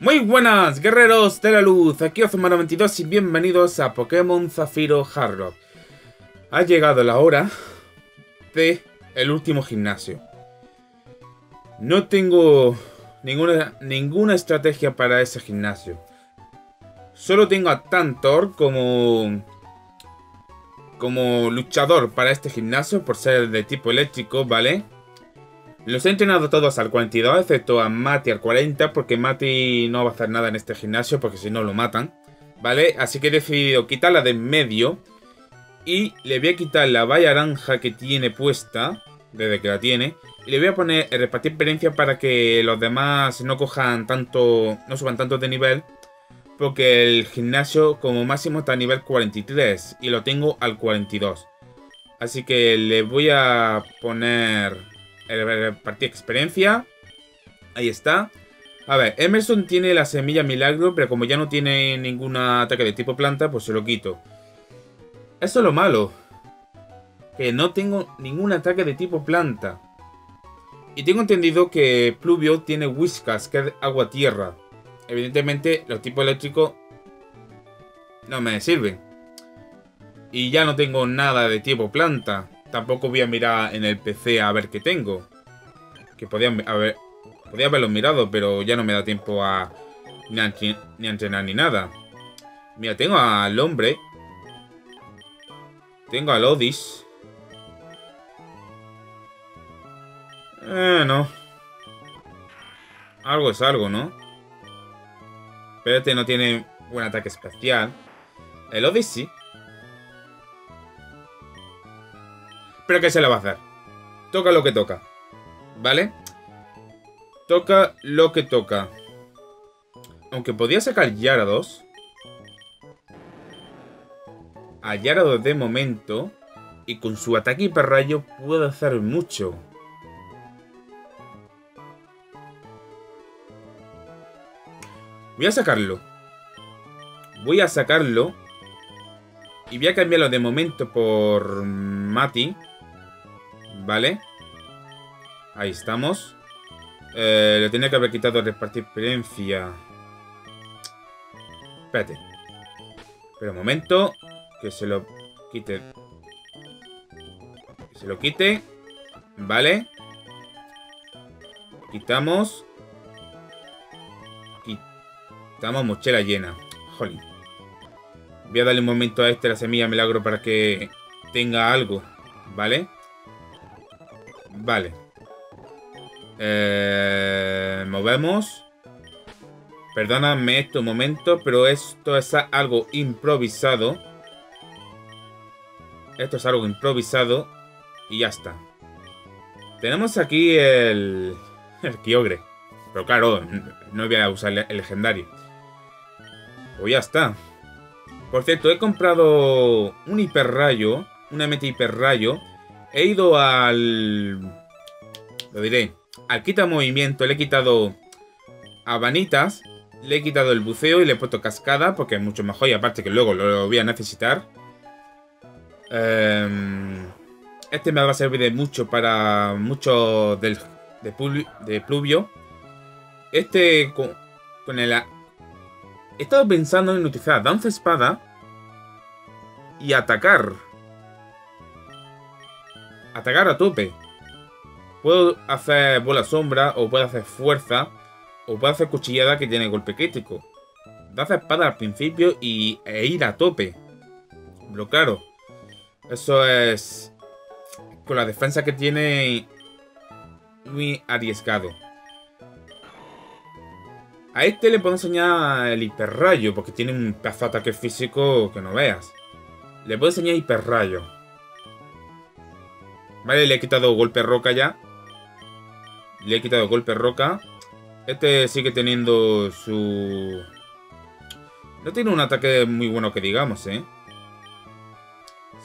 Muy buenas, guerreros de la luz, aquí Ozumano22 y bienvenidos a Pokémon Zafiro Hard Ha llegado la hora de el último gimnasio. No tengo ninguna, ninguna estrategia para ese gimnasio. Solo tengo a Tantor como como luchador para este gimnasio por ser de tipo eléctrico, ¿vale? Los he entrenado todos al 42, excepto a Mati al 40, porque Mati no va a hacer nada en este gimnasio, porque si no lo matan, ¿vale? Así que he decidido quitarla de en medio y le voy a quitar la valla naranja que tiene puesta, desde que la tiene, y le voy a poner el repartir experiencia para que los demás no cojan tanto, no suban tanto de nivel, porque el gimnasio como máximo está a nivel 43 y lo tengo al 42. Así que le voy a poner el repartir experiencia. Ahí está. A ver, Emerson tiene la semilla milagro, pero como ya no tiene ningún ataque de tipo planta, pues se lo quito. Eso es lo malo. Que no tengo ningún ataque de tipo planta. Y tengo entendido que Pluvio tiene Whiskas, que es agua-tierra. Evidentemente, los tipos eléctricos no me sirven. Y ya no tengo nada de tipo planta. Tampoco voy a mirar en el PC a ver qué tengo. Que podía, haber, podía haberlo mirado, pero ya no me da tiempo a ni, a entrenar ni nada. Mira, tengo al hombre. Tengo al Odis. Eh, no. Algo es algo, ¿no? Pero este no tiene buen ataque especial. El Odis sí. Pero ¿qué se le va a hacer? Toca lo que toca. ¿Vale? Toca lo que toca. Aunque podía sacar Yarados. A Yarados de momento. Y con su ataque hiperrayo puede hacer mucho. Voy a sacarlo. Voy a sacarlo. Y voy a cambiarlo de momento por Mati. Vale. Ahí estamos. Eh, le tenía que haber quitado repartir experiencia. Espérate. Pero un momento. Que se lo quite. Que se lo quite. Vale. Quitamos. Quitamos mochila llena. Jolín. Voy a darle un momento a este la semilla milagro para que tenga algo. ¿Vale? Vale. Eh, movemos. Perdóname esto un momento, pero esto es algo improvisado. Esto es algo improvisado. Y ya está. Tenemos aquí el... El Kyogre. Pero claro, no voy a usar el legendario. Pues ya está. Por cierto, he comprado un hiperrayo. Una meta hiperrayo. He ido al... Lo diré. Al quita movimiento le he quitado abanitas. Le he quitado el buceo y le he puesto cascada porque es mucho mejor y aparte que luego lo voy a necesitar. Em, este me va a servir de mucho para mucho del, de, pluvio. Este con, con el... He estado pensando en utilizar danza espada y atacar. Atacar a tope. Puedo hacer bola sombra, o puedo hacer fuerza, o puedo hacer cuchillada que tiene golpe crítico. Danza espada al principio y, e ir a tope. Pero claro, eso es... Con la defensa que tiene... Muy arriesgado. A este le puedo enseñar el hiperrayo, porque tiene un pedazo de ataque físico que no veas. Le puedo enseñar hiperrayo. Vale, le he quitado golpe roca ya. Le he quitado golpe roca. Este sigue teniendo su... No tiene un ataque muy bueno que digamos, ¿eh?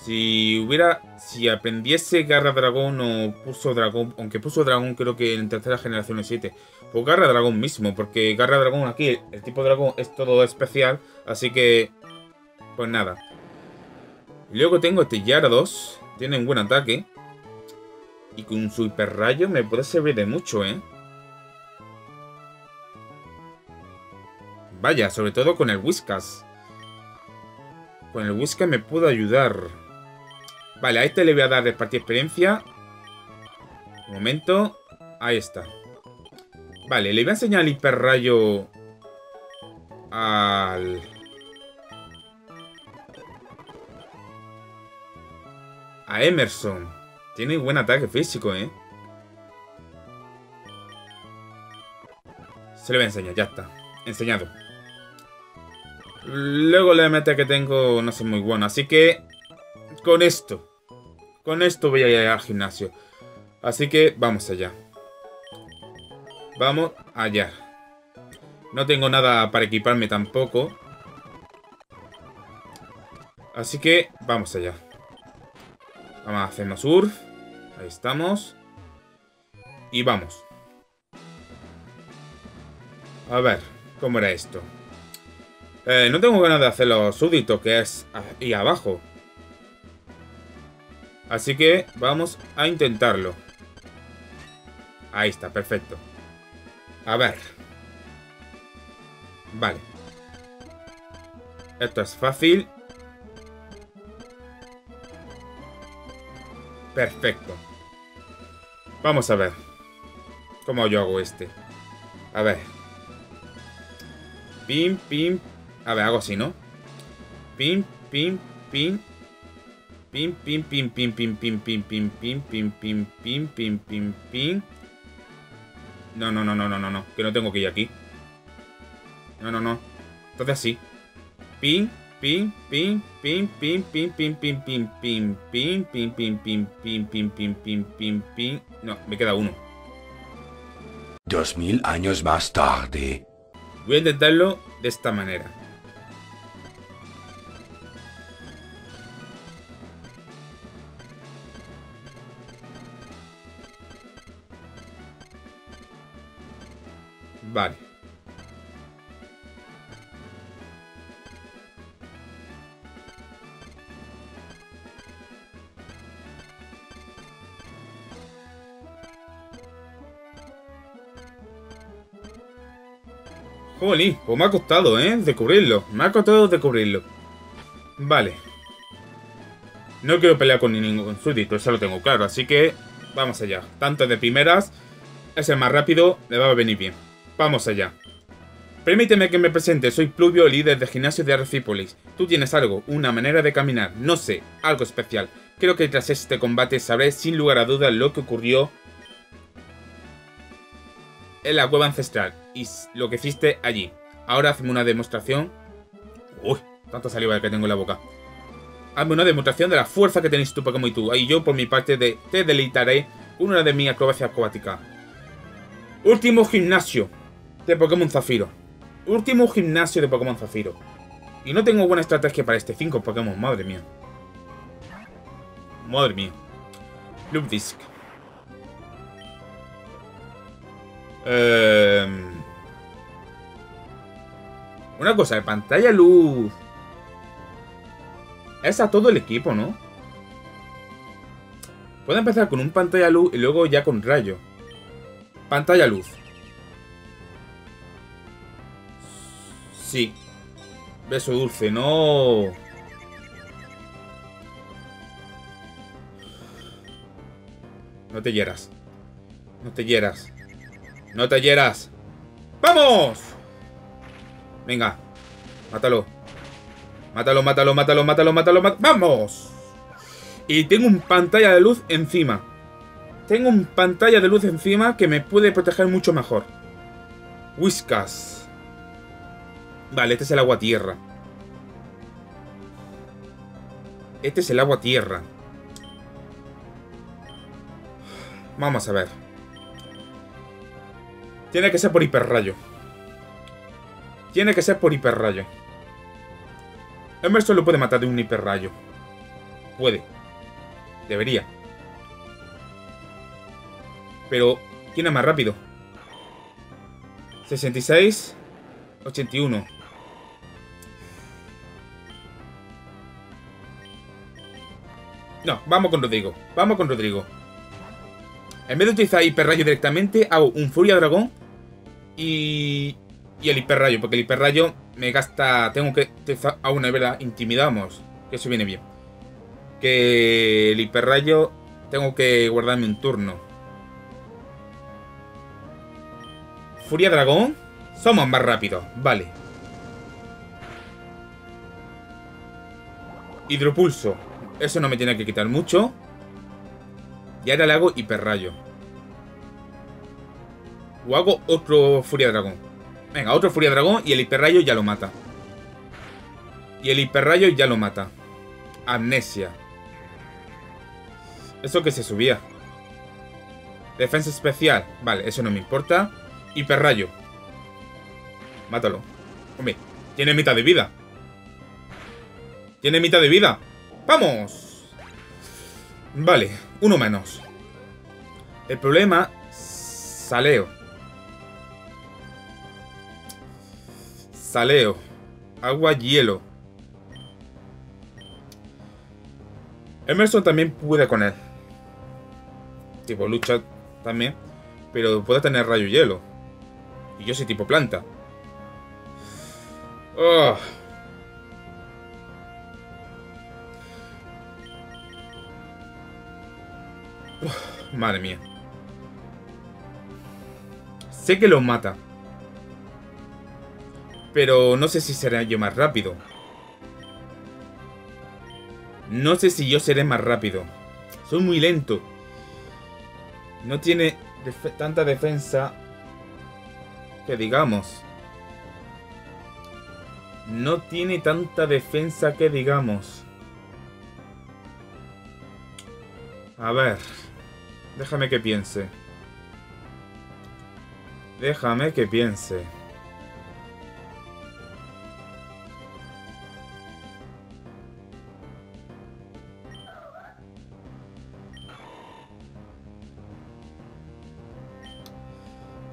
Si hubiera... Si aprendiese Garra Dragón o Puso Dragón... Aunque Puso Dragón creo que en tercera generación es 7. O Garra Dragón mismo. Porque Garra Dragón aquí, el tipo dragón es todo especial. Así que... Pues nada. Luego tengo este Yarados. Tiene un buen ataque. Y con su hiperrayo me puede servir de mucho, ¿eh? Vaya, sobre todo con el Whiskas. Con el Whiskas me puedo ayudar. Vale, a este le voy a dar repartir experiencia. Un momento. Ahí está. Vale, le voy a enseñar el hiperrayo al... A Emerson. Tiene buen ataque físico, ¿eh? Se le voy a enseñar, ya está. Enseñado. Luego la meta que tengo no es muy bueno, así que... Con esto. Con esto voy a ir al gimnasio. Así que vamos allá. Vamos allá. No tengo nada para equiparme tampoco. Así que vamos allá. Vamos a hacernos surf. Ahí estamos. Y vamos. A ver, ¿cómo era esto? Eh, no tengo ganas de hacer los que es ahí abajo. Así que vamos a intentarlo. Ahí está, perfecto. A ver. Vale. Esto es fácil. Perfecto. Vamos a ver. ¿Cómo yo hago este? A ver. Pim, pim. A ver, hago así, ¿no? Pim, pim, pim. Pim, pim, pim, pim, pim, pim, pim, pim, pim, pim, pim, pim, pim, pim, pim. No, no, no, no, no, no, no. Que no tengo que ir aquí. No, no, no. Entonces así. Pim, pim, pim, pim, pim, pim, pim, pim, pim, pim, pim, pim, pim, pim, pim, pim, pim, pim, pim, pim. No, me queda uno. Dos mil años más tarde. Voy a intentarlo de esta manera. Vale. Jolín, pues me ha costado, ¿eh? Descubrirlo. Me ha costado descubrirlo. Vale. No quiero pelear con ningún súbdito, eso lo tengo claro. Así que vamos allá. Tanto de primeras, es el más rápido, le va a venir bien. Vamos allá. Permíteme que me presente, soy Pluvio, líder de gimnasio de Arcípolis. Tú tienes algo, una manera de caminar, no sé, algo especial. Creo que tras este combate sabré sin lugar a dudas lo que ocurrió en la cueva ancestral y lo que hiciste allí. Ahora hazme una demostración. Uy, tanta saliva que tengo en la boca. Hazme una demostración de la fuerza que tenéis tu Pokémon y tú. Y yo, por mi parte, te deleitaré una de mis acrobacias acuáticas. Último gimnasio de Pokémon Zafiro. Último gimnasio de Pokémon Zafiro. Y no tengo buena estrategia para este 5 Pokémon, madre mía. Madre mía. Loop Disc. Eh, una cosa, de pantalla luz. Es a todo el equipo, ¿no? Puedo empezar con un pantalla luz y luego ya con rayo. Pantalla luz. Sí. Beso dulce, no. No te hieras. No te hieras. No te hieras. ¡Vamos! Venga. Mátalo. Mátalo, mátalo, mátalo, mátalo, mátalo, mátalo. ¡Vamos! Y tengo un pantalla de luz encima. Tengo un pantalla de luz encima que me puede proteger mucho mejor. Whiskas. Vale, este es el agua tierra. Este es el agua tierra. Vamos a ver. Tiene que ser por hiperrayo. Tiene que ser por hiperrayo. Emerson lo puede matar de un hiperrayo. Puede. Debería. Pero, ¿quién es más rápido? 66, 81. No, vamos con Rodrigo. Vamos con Rodrigo. En vez de utilizar hiperrayo directamente, hago un Furia Dragón. Y... Y el hiperrayo, porque el hiperrayo me gasta... Tengo que... Aún es verdad, intimidamos. Que eso viene bien. Que el hiperrayo... Tengo que guardarme un turno. Furia dragón. Somos más rápidos. Vale. Hidropulso. Eso no me tiene que quitar mucho. Y ahora le hago hiperrayo. O hago otro Furia Dragón. Venga, otro Furia Dragón y el hiperrayo ya lo mata. Y el hiperrayo ya lo mata. Amnesia. Eso que se subía. Defensa especial. Vale, eso no me importa. Hiperrayo. Mátalo. Hombre, tiene mitad de vida. Tiene mitad de vida. ¡Vamos! Vale, uno menos. El problema... Saleo. Saleo. Agua, hielo. Emerson también puede con él. Tipo lucha también. Pero puede tener rayo hielo. Y yo soy tipo planta. Oh. madre mía. Sé que lo mata. Pero no sé si será yo más rápido. No sé si yo seré más rápido. Soy muy lento. No tiene tanta defensa que digamos. No tiene tanta defensa que digamos. A ver. Déjame que piense. Déjame que piense.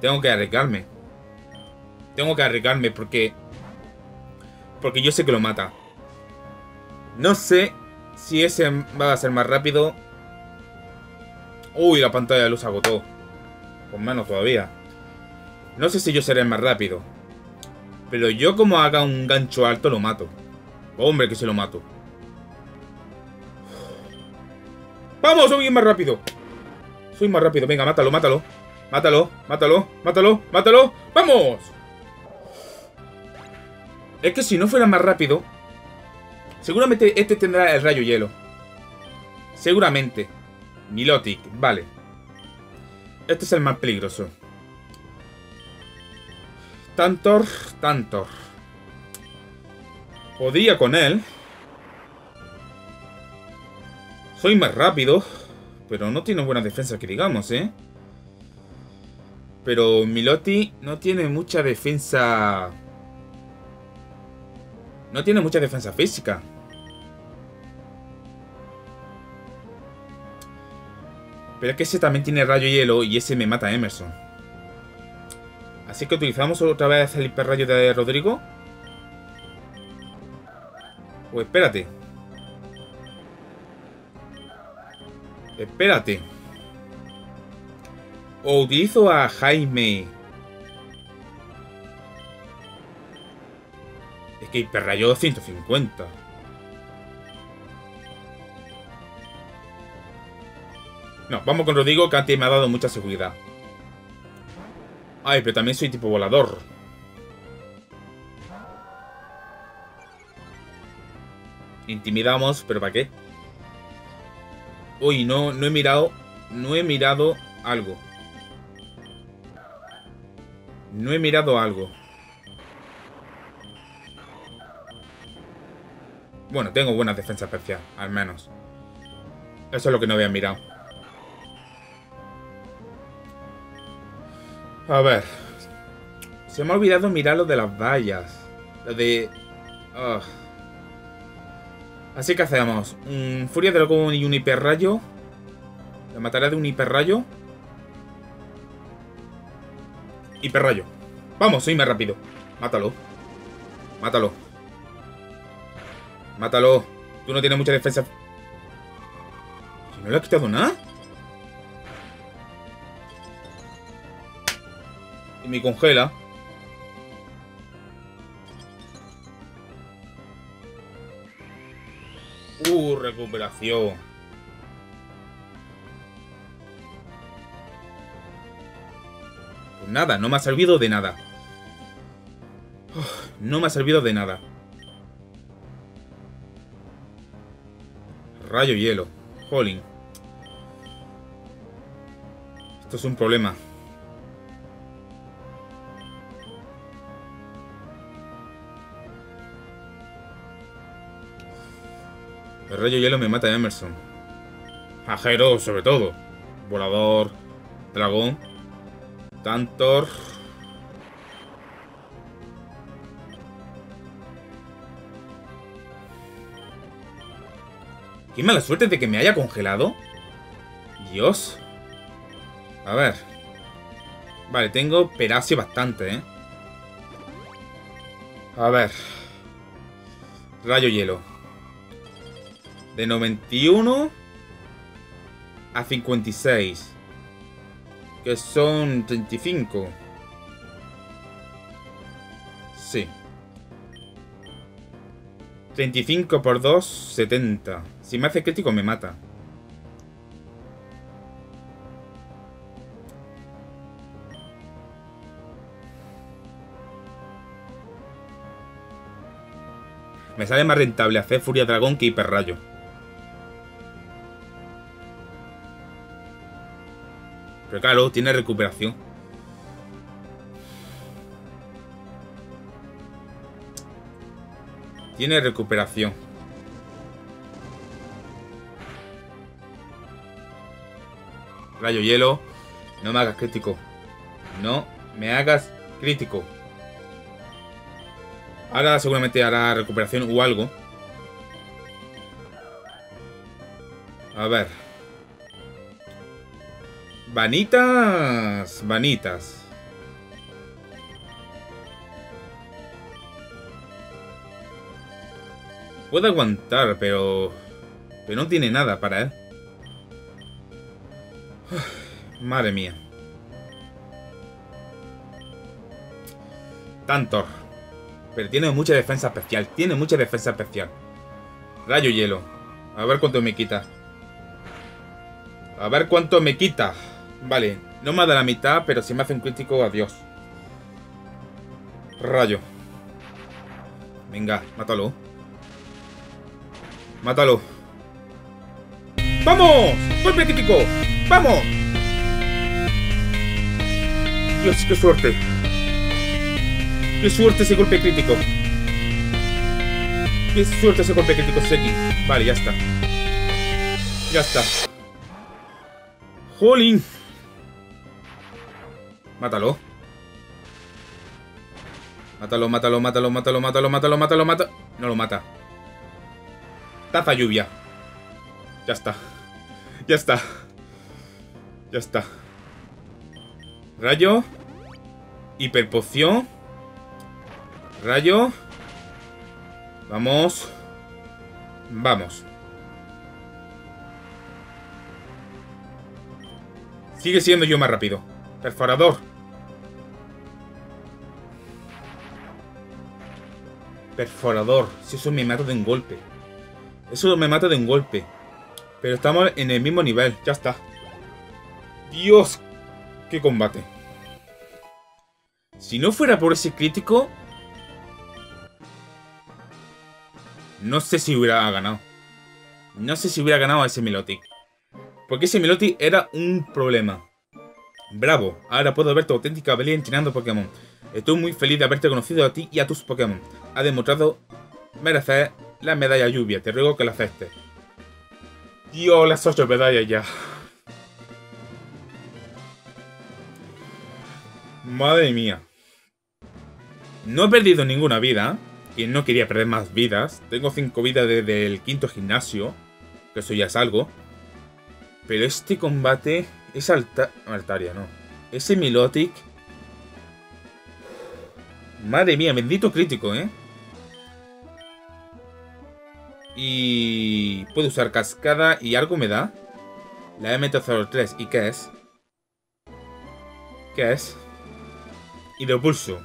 Tengo que arriesgarme. Tengo que arriesgarme porque... Porque yo sé que lo mata. No sé si ese va a ser más rápido Uy, la pantalla de luz agotó. Con menos todavía. No sé si yo seré más rápido. Pero yo como haga un gancho alto lo mato. Hombre, que se lo mato. ¡Vamos! Soy más rápido. Soy más rápido. Venga, mátalo, mátalo. Mátalo, mátalo, mátalo, mátalo. ¡Vamos! Es que si no fuera más rápido... Seguramente este tendrá el rayo hielo. Seguramente. Milotic, vale. Este es el más peligroso. Tantor, Tantor. Podría con él. Soy más rápido. Pero no tiene buena defensa que digamos, ¿eh? Pero Miloti no tiene mucha defensa... No tiene mucha defensa física. Pero es que ese también tiene rayo hielo y ese me mata a Emerson. Así que utilizamos otra vez el hiperrayo de Rodrigo. O espérate. Espérate. O utilizo a Jaime. Es que hiperrayo 250. No, vamos con Rodrigo, que antes me ha dado mucha seguridad. Ay, pero también soy tipo volador. Intimidamos, pero ¿para qué? Uy, no, no he mirado... No he mirado algo. No he mirado algo. Bueno, tengo buena defensa especial, al menos. Eso es lo que no había mirado. A ver. Se me ha olvidado mirar lo de las vallas. Lo de... Ah. Así que hacemos un Furia de Dragón y un Hiperrayo. Le mataré de un Hiperrayo. Hiperrayo. Vamos, soy más rápido. Mátalo. Mátalo. Mátalo. Tú no tienes mucha defensa. ¿Si no le ha quitado nada? Y me congela. Uh, recuperación. Nada, no me ha servido de nada. No me ha servido de nada. Rayo hielo. Jolín. Esto es un problema. El rayo hielo me mata a Emerson. Ajero, sobre todo. Volador. Dragón. Tantor. Qué mala suerte de que me haya congelado. Dios. A ver. Vale, tengo Perasio bastante, ¿eh? A ver. Rayo hielo. De 91 a 56. Que son 35. Sí. 35 por 2, 70. Si me hace crítico me mata. Me sale más rentable hacer Furia Dragón que Hiperrayo. Claro, tiene recuperación. Tiene recuperación. Rayo hielo. No me hagas crítico. No me hagas crítico. Ahora seguramente hará recuperación o algo. A ver. Vanitas. Vanitas. Puede aguantar, pero... Pero no tiene nada para él. Madre mía. Tantor. Pero tiene mucha defensa especial. Tiene mucha defensa especial. Rayo hielo. A ver cuánto me quita. A ver cuánto me quita. Vale. No me da la mitad, pero si me hace un crítico, adiós. Rayo. Venga, mátalo. Mátalo. ¡Vamos! ¡Golpe crítico! ¡Vamos! Dios, qué suerte. Qué suerte ese golpe crítico. Qué suerte ese golpe crítico, Seki. Vale, ya está. Ya está. ¡Jolín! Mátalo. Mátalo, mátalo, mátalo, mátalo, mátalo, mátalo, mátalo, mátalo. No lo mata. Taza lluvia. Ya está. Ya está. Ya está. Rayo. Hiperpoción. Rayo. Vamos. Vamos. Sigue siendo yo más rápido. Perforador. Perforador. Si eso me mata de un golpe. Eso me mata de un golpe. Pero estamos en el mismo nivel. Ya está. Dios. Qué combate. Si no fuera por ese crítico... No sé si hubiera ganado. No sé si hubiera ganado a ese Milotic. Porque ese Milotic era un problema. Bravo, ahora puedo ver tu auténtica habilidad entrenando Pokémon. Estoy muy feliz de haberte conocido a ti y a tus Pokémon. Ha demostrado merecer la medalla lluvia. Te ruego que la aceptes. Dios, las ocho medallas ya. Madre mía. No he perdido ninguna vida. Y no quería perder más vidas. Tengo cinco vidas desde el quinto gimnasio. Que eso ya es algo. Pero este combate es alta Altaria, no. Ese Milotic. Madre mía, bendito crítico, ¿eh? Y... Puedo usar cascada y algo me da. La M03. ¿Y qué es? ¿Qué es? Hidropulso.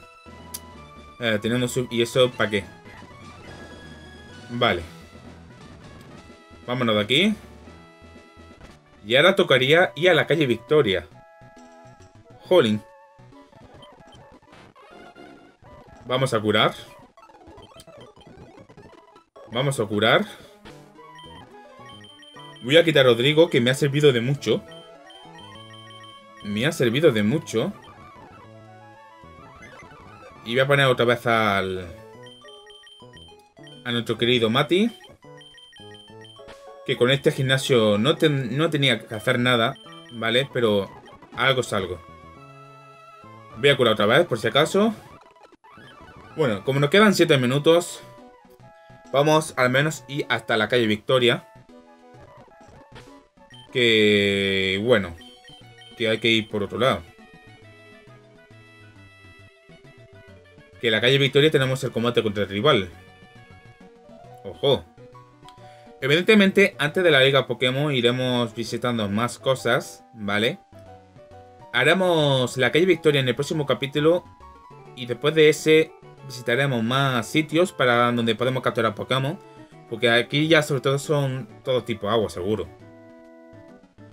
Eh, teniendo. ¿Y eso para qué? Vale. Vámonos de aquí. Y ahora tocaría ir a la calle Victoria. Jolín. Vamos a curar. Vamos a curar. Voy a quitar a Rodrigo, que me ha servido de mucho. Me ha servido de mucho. Y voy a poner otra vez al... A nuestro querido Mati. Que con este gimnasio no, no tenía que hacer nada, ¿vale? Pero algo es algo. Voy a curar otra vez, por si acaso. Bueno, como nos quedan 7 minutos, vamos al menos ir hasta la calle Victoria. Que, bueno, que hay que ir por otro lado. Que en la calle Victoria tenemos el combate contra el rival. Ojo. Evidentemente, antes de la Liga Pokémon iremos visitando más cosas, ¿vale? Haremos la calle Victoria en el próximo capítulo. Y después de ese visitaremos más sitios para donde podemos capturar Pokémon. Porque aquí ya sobre todo son todo tipo agua, seguro.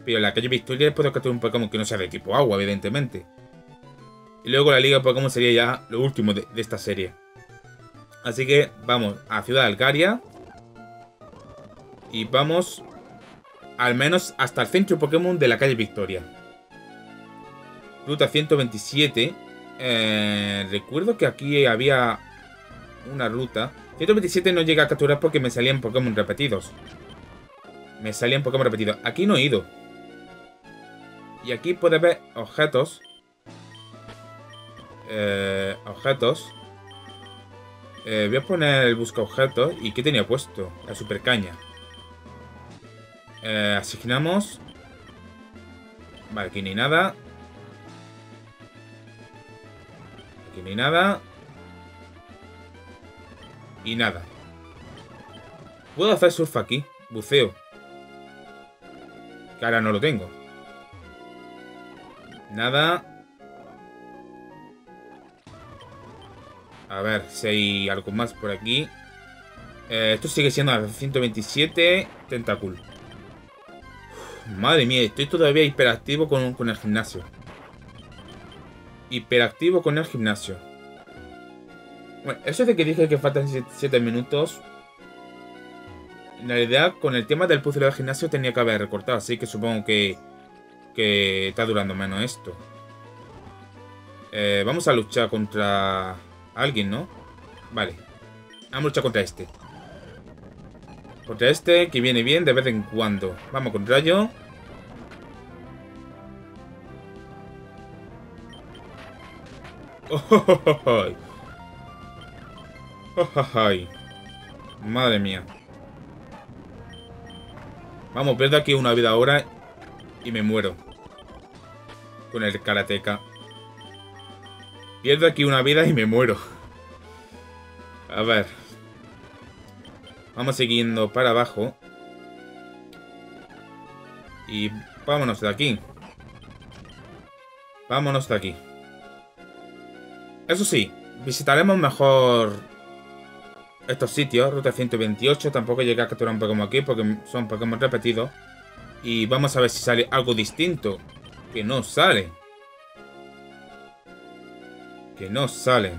Pero en la calle Victoria puedo capturar un Pokémon que no sea de tipo agua, evidentemente. Y luego la Liga Pokémon sería ya lo último de, esta serie. Así que vamos a Ciudad Algaria. Y vamos al menos hasta el centro Pokémon de la calle Victoria. Ruta 127. Eh, recuerdo que aquí había una ruta. 127 no llega a capturar porque me salían Pokémon repetidos. Me salían Pokémon repetidos. Aquí no he ido. Y aquí puede ver objetos. Eh, objetos. Eh, voy a poner el busca objetos. ¿Y qué tenía puesto? La super caña. Eh, asignamos. Vale, aquí ni nada. Aquí ni nada. Y nada. Puedo hacer surf aquí. Buceo. Que ahora no lo tengo. Nada. A ver si hay algo más por aquí. Eh, esto sigue siendo a 127 Tentacool. madre mía, estoy todavía hiperactivo con, con el gimnasio. Hiperactivo con el gimnasio. Bueno, eso de que dije que faltan 7 minutos. En realidad, con el tema del puzzle del gimnasio tenía que haber recortado, así que supongo que que está durando menos esto. Eh, vamos a luchar contra alguien, ¿no? Vale. Vamos a luchar contra este. Contra este, que viene bien de vez en cuando. Vamos con rayo. Madre mía. Vamos, pierdo aquí una vida ahora y me muero con el karateka. Pierdo aquí una vida y me muero. A ver. Vamos siguiendo para abajo. Y vámonos de aquí. Vámonos de aquí. Eso sí, visitaremos mejor estos sitios. Ruta 128. Tampoco llegué a capturar un Pokémon aquí porque son Pokémon repetidos. Y vamos a ver si sale algo distinto que no sale. Que no sale.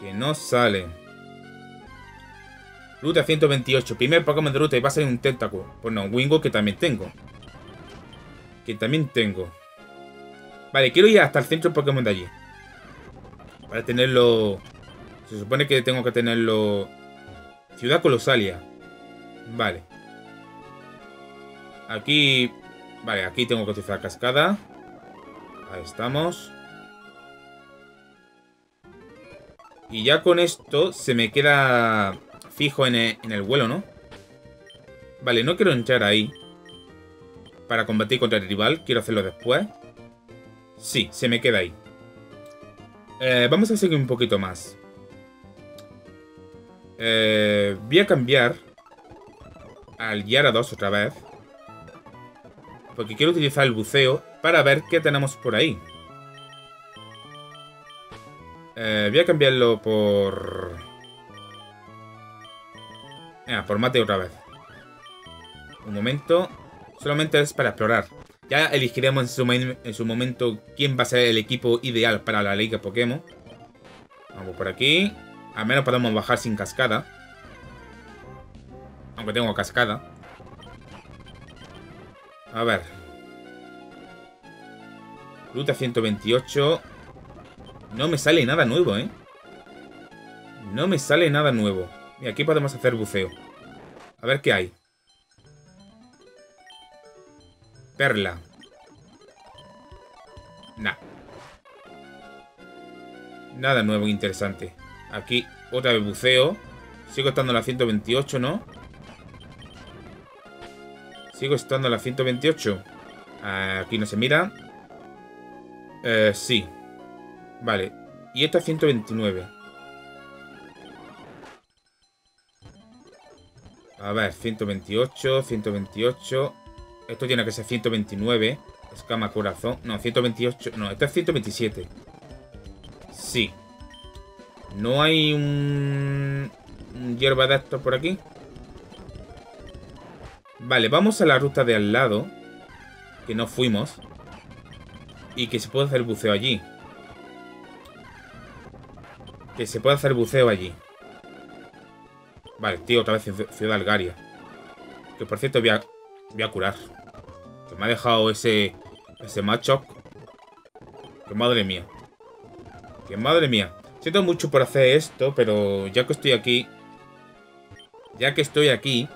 Que no sale. Ruta 128. Primer Pokémon de ruta y va a salir un Tentáculo. Pues no, Wingo que también tengo. Que también tengo. Vale, quiero ir hasta el centro Pokémon de allí. Para tenerlo... Se supone que tengo que tenerlo... Ciudad Colosalia. Vale. Aquí... Vale, aquí tengo que utilizar cascada. Ahí estamos. Y ya con esto se me queda fijo en el, en el vuelo, ¿no? Vale, no quiero entrar ahí. Para combatir contra el rival. Quiero hacerlo después. Sí, se me queda ahí. Eh, vamos a seguir un poquito más. Eh, voy a cambiar al Yara2 otra vez. Porque quiero utilizar el buceo para ver qué tenemos por ahí. Eh, voy a cambiarlo por... Venga, por mate otra vez. Un momento. Solamente es para explorar. Ya elegiremos en su, en su momento quién va a ser el equipo ideal para la Liga Pokémon. Vamos por aquí. Al menos podemos bajar sin cascada. Aunque tengo cascada. A ver. Ruta 128. No me sale nada nuevo, ¿eh? No me sale nada nuevo. Y aquí podemos hacer buceo. A ver qué hay. Perla. Nah. Nada nuevo interesante. Aquí otra vez buceo. Sigo estando en la 128, ¿no? Sigo estando en la 128. Aquí no se mira. Eh, sí. Vale. Y esta es 129. A ver, 128, 128. Esto tiene que ser 129. Escama corazón. No, 128. No, esto es 127. Sí. ¿No hay un, un hierba de esto por aquí? Vale, vamos a la ruta de al lado. Que no fuimos. Y que se puede hacer buceo allí. Que se puede hacer buceo allí. Vale, tío, otra vez Ciudad Algaria. Que por cierto voy a curar. Me ha dejado ese... Ese macho. Que madre mía. Que madre mía. Siento mucho por hacer esto, pero ya que estoy aquí... Ya que estoy aquí...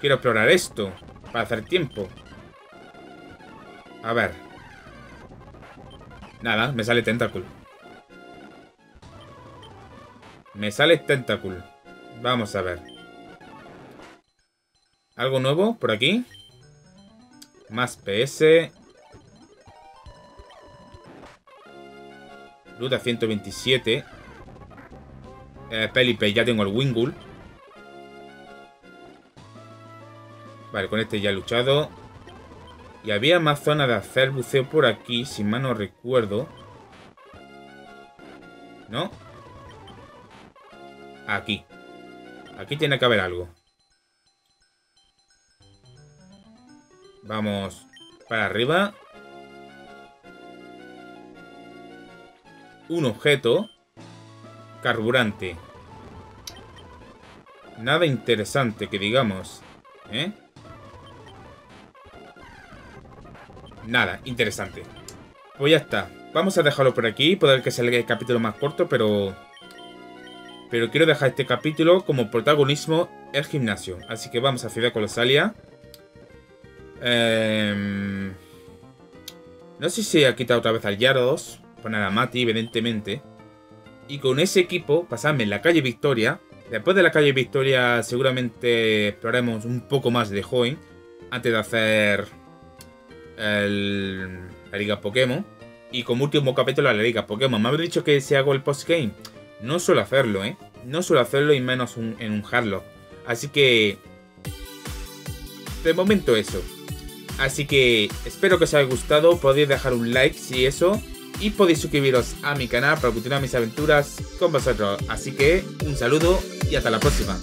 Quiero explorar esto. Para hacer tiempo. A ver. Nada, me sale Tentacle. Me sale Tentacle. Vamos a ver. ¿Algo nuevo por aquí? Más PS. Ruta 127. Eh, Pelipe, ya tengo el Wingull. Vale, con este ya he luchado. Y había más zona de hacer buceo por aquí, si mal no recuerdo. ¿No? Aquí. Aquí tiene que haber algo. Vamos para arriba. Un objeto. Carburante. Nada interesante que digamos. ¿Eh? Nada, interesante. Pues ya está. Vamos a dejarlo por aquí. Puede que salga el capítulo más corto, pero... Pero quiero dejar este capítulo como protagonismo el gimnasio. Así que vamos a Ciudad Colosalia. Eh... No sé si ha quitado otra vez al Yaros. Poner a Mati, evidentemente. Y con ese equipo, pasarme en la calle Victoria. Después de la calle Victoria, seguramente exploraremos un poco más de Join. Antes de hacer el, la Liga Pokémon. Y como último capítulo la Liga Pokémon. Me habéis dicho que si hago el postgame. No suelo hacerlo, ¿eh? No suelo hacerlo y menos en un Hardlock. Así que... De momento eso. Así que espero que os haya gustado. Podéis dejar un like si eso. Y podéis suscribiros a mi canal para continuar mis aventuras con vosotros. Así que un saludo y hasta la próxima.